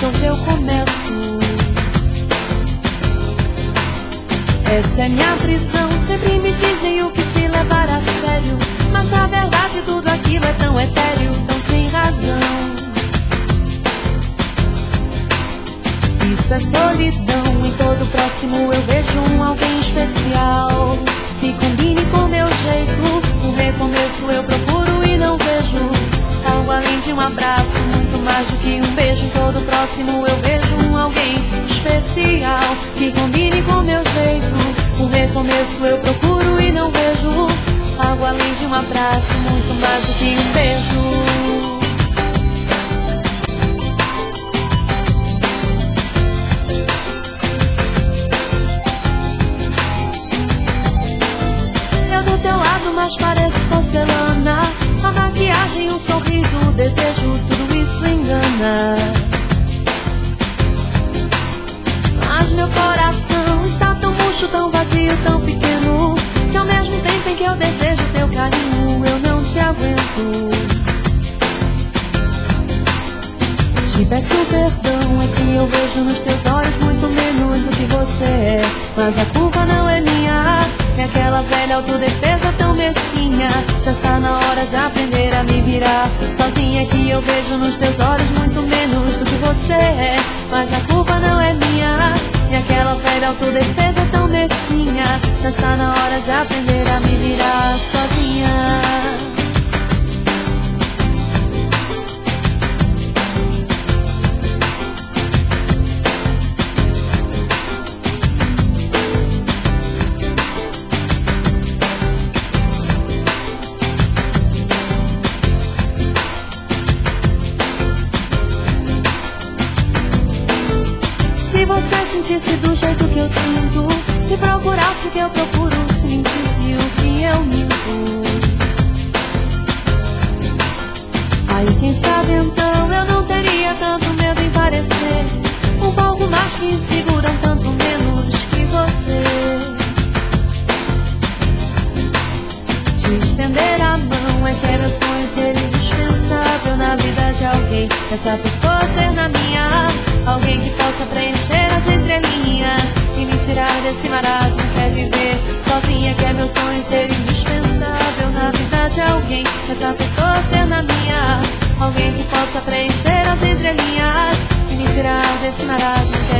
começo. Essa é minha prisão, sempre me dizem o que se levar a sério. Mas na verdade tudo aquilo é tão etéreo, tão sem razão. Isso é solidão, em todo próximo eu vejo um alguém especial. Que um beijo. Todo próximo eu vejo um alguém especial. Que combine com meu jeito, o recomeço eu procuro e não vejo. Algo além de um abraço, muito mais do que um beijo. mas pareço porcelana. Maquiagem, um sorriso, desejo, tudo isso engana. Mas meu coração está tão murcho, tão vazio, tão pequeno. Que ao mesmo tempo em que eu desejo teu carinho, eu não te aguento. Te peço perdão, é que eu vejo nos teus olhos muito menos do que você é. Mas a culpa não é minha, é aquela velha autodefesa tão mesquinha. Já está na hora de aprender a me virar. Sozinha que eu vejo nos teus olhos muito menos do que você é. Mas a culpa não é minha, é aquela velha autodefesa tão mesquinha. Já está na hora de aprender a sentisse do jeito que eu sinto, se procurasse o que eu procuro, sentisse o que eu minto. Aí quem sabe então eu não teria tanto medo em parecer um pouco mais que insegura, tanto menos que você. Te estender a mão é é meu sonho ser indispensável na vida de alguém. Essa pessoa ser na minha, alguém que possa preencher desse marasmo. Quer viver sozinha, que é meu sonho ser indispensável na vida de alguém. Essa pessoa ser na minha, alguém que possa preencher as entrelinhas e me tirar desse marasmo. Quer